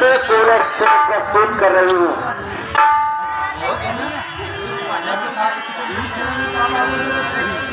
दृश्य प्रस्तुत कर रही हूँ कब